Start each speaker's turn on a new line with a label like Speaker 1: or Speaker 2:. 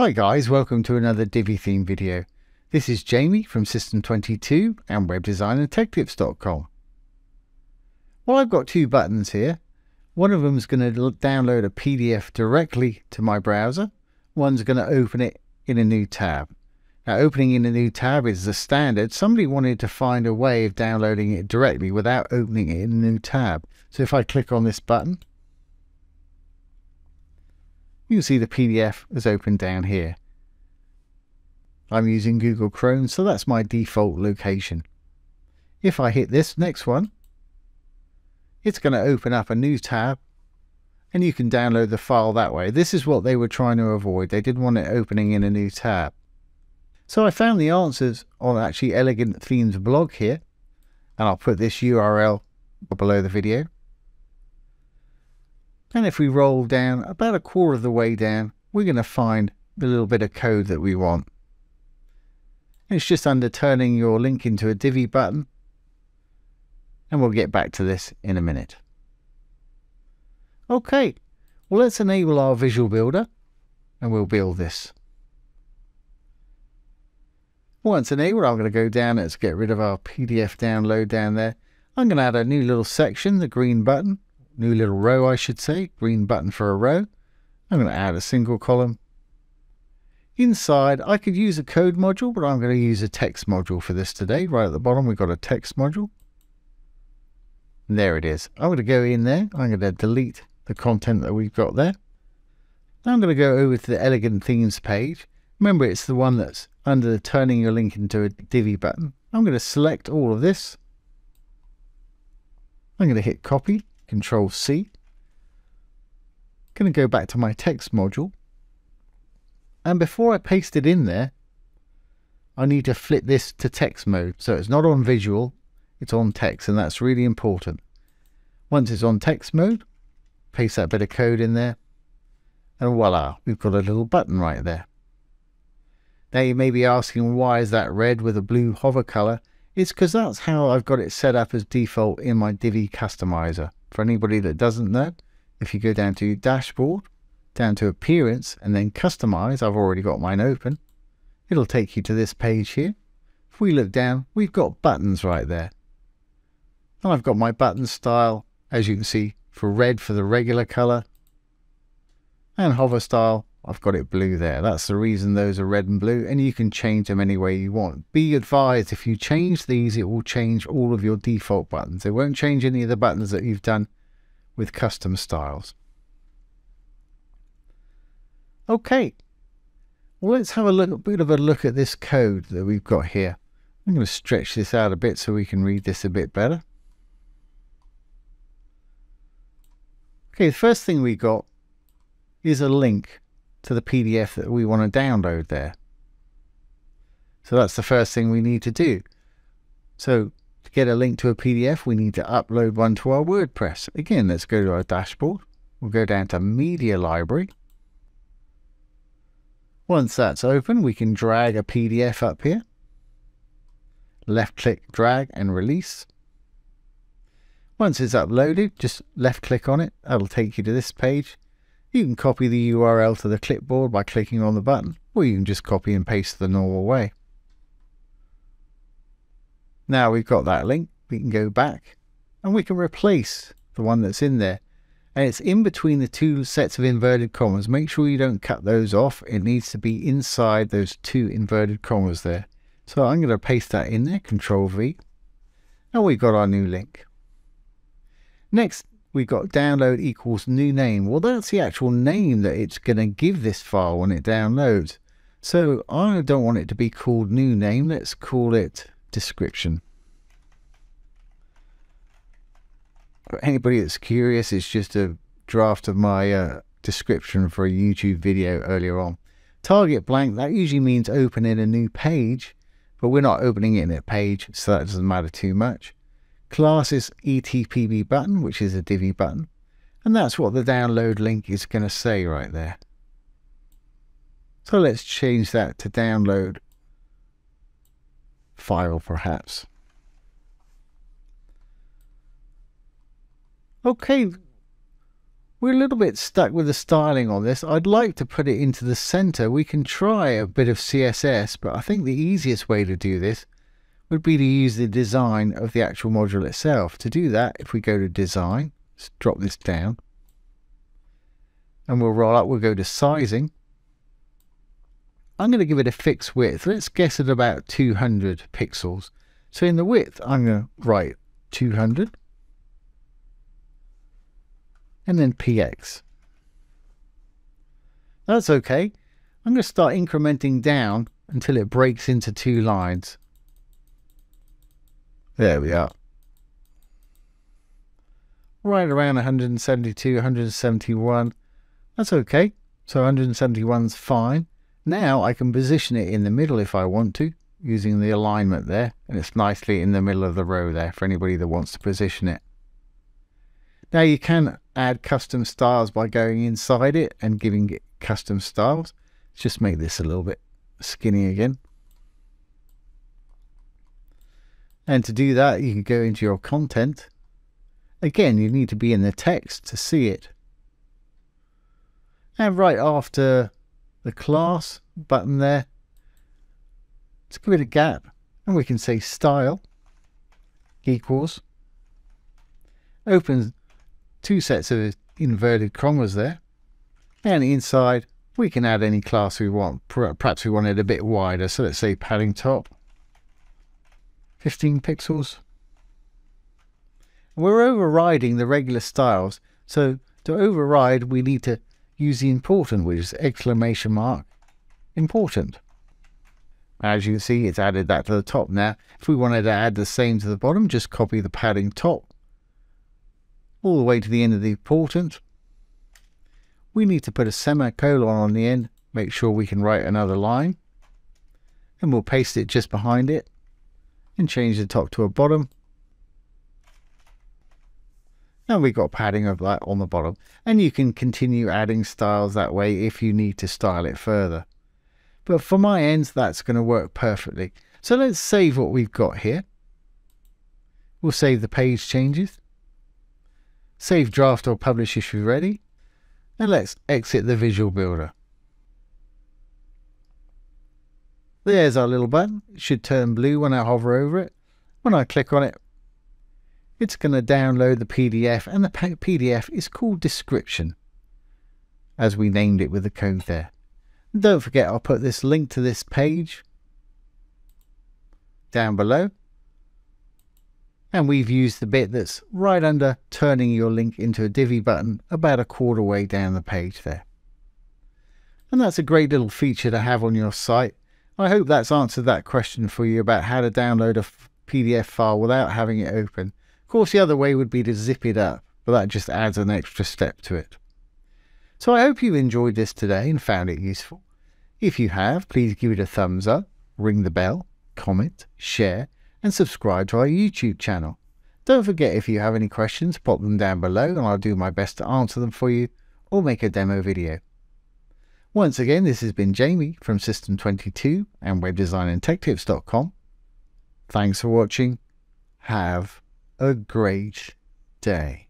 Speaker 1: Hi guys, welcome to another Divi theme video. This is Jamie from System22 and WebDesignAndTechTips.com. Well, I've got two buttons here. One of them is going to download a PDF directly to my browser. One's going to open it in a new tab. Now, opening in a new tab is the standard. Somebody wanted to find a way of downloading it directly without opening it in a new tab. So if I click on this button, you can see the PDF is open down here. I'm using Google Chrome, so that's my default location. If I hit this next one, it's going to open up a new tab and you can download the file that way. This is what they were trying to avoid. They didn't want it opening in a new tab. So I found the answers on actually Elegant Themes blog here, and I'll put this URL below the video. And if we roll down about a quarter of the way down, we're going to find the little bit of code that we want. It's just under turning your link into a Divi button. And we'll get back to this in a minute. Okay, well let's enable our visual builder and we'll build this. Once enabled, I'm going to go down, let's get rid of our PDF download down there. I'm going to add a new little section, the green button, new little row, I should say, green button for a row. I'm going to add a single column. Inside, I could use a code module, but I'm going to use a text module for this today. Right at the bottom, we've got a text module. And there it is. I'm going to go in there. I'm going to delete the content that we've got there. I'm going to go over to the Elegant Themes page. Remember, it's the one that's under the turning your link into a Divi button. I'm going to select all of this. I'm going to hit copy. Control C. Going to go back to my text module. And before I paste it in there, I need to flip this to text mode. So it's not on visual, it's on text, and that's really important. Once it's on text mode, paste that bit of code in there, and voila, we've got a little button right there. Now you may be asking why is that red with a blue hover color? It's because that's how I've got it set up as default in my Divi customizer. For anybody that doesn't know, if you go down to dashboard, down to appearance and then customize, I've already got mine open. It'll take you to this page here. If we look down, we've got buttons right there. And I've got my button style, as you can see, for red for the regular color and hover style I've got it blue there. That's the reason those are red and blue, and you can change them any way you want. Be advised, if you change these, it will change all of your default buttons. It won't change any of the buttons that you've done with custom styles. Okay, well, let's have a little bit of a look at this code that we've got here. I'm going to stretch this out a bit so we can read this a bit better. Okay, the first thing we got is a link to the PDF that we want to download there. So that's the first thing we need to do. So to get a link to a PDF, we need to upload one to our WordPress. Again, let's go to our dashboard. We'll go down to Media Library. Once that's open, we can drag a PDF up here. Left click, drag and release. Once it's uploaded, just left click on it. That'll take you to this page. You can copy the URL to the clipboard by clicking on the button, or you can just copy and paste the normal way. Now we've got that link, we can go back and we can replace the one that's in there. And it's in between the two sets of inverted commas. Make sure you don't cut those off. It needs to be inside those two inverted commas there. So I'm going to paste that in there, Control V. And we've got our new link. Next, we got download equals new name. Well, that's the actual name that it's going to give this file when it downloads. So I don't want it to be called new name. Let's call it description. For anybody that's curious, it's just a draft of my uh, description for a YouTube video earlier on. Target blank, that usually means open in a new page, but we're not opening it in a page, so that doesn't matter too much. Class is ETPB button, which is a Divi button. And that's what the download link is going to say right there. So let's change that to download file perhaps. Okay, We're a little bit stuck with the styling on this. I'd like to put it into the center. We can try a bit of CSS, but I think the easiest way to do this would be to use the design of the actual module itself. To do that, if we go to design, let's drop this down, and we'll roll up, we'll go to sizing. I'm going to give it a fixed width. Let's guess at about 200 pixels. So in the width, I'm going to write 200 and then px. That's okay. I'm going to start incrementing down until it breaks into two lines. There we are. Right around 172, 171. That's okay. So 171's fine. Now I can position it in the middle if I want to, using the alignment there. And it's nicely in the middle of the row there for anybody that wants to position it. Now you can add custom styles by going inside it and giving it custom styles. Let's just make this a little bit skinny again. And to do that, you can go into your content. Again, you need to be in the text to see it. And right after the class button there, let's give it a gap and we can say style equals open two sets of inverted commas there. And inside, we can add any class we want. Perhaps we want it a bit wider. So let's say padding top, 15 pixels. We're overriding the regular styles. So to override, we need to use the important, which is exclamation mark, important. As you can see, it's added that to the top now. If we wanted to add the same to the bottom, just copy the padding top all the way to the end of the important. We need to put a semicolon on the end, make sure we can write another line. And we'll paste it just behind it and change the top to a bottom. And we've got padding of that on the bottom. And you can continue adding styles that way if you need to style it further. But for my ends, that's going to work perfectly. So let's save what we've got here. We'll save the page changes. Save draft or publish issue ready. And let's exit the visual builder. There's our little button. It should turn blue when I hover over it. When I click on it, it's going to download the PDF and the PDF is called description as we named it with the code there. And don't forget I'll put this link to this page down below and we've used the bit that's right under turning your link into a Divi button about a quarter way down the page there. And that's a great little feature to have on your site. I hope that's answered that question for you about how to download a PDF file without having it open. Of course, the other way would be to zip it up, but that just adds an extra step to it. So I hope you enjoyed this today and found it useful. If you have, please give it a thumbs up, ring the bell, comment, share, and subscribe to our YouTube channel. Don't forget if you have any questions, pop them down below and I'll do my best to answer them for you or make a demo video. Once again, this has been Jamie from System22 and WebDesignAndTechTips.com. Thanks for watching. Have a great day.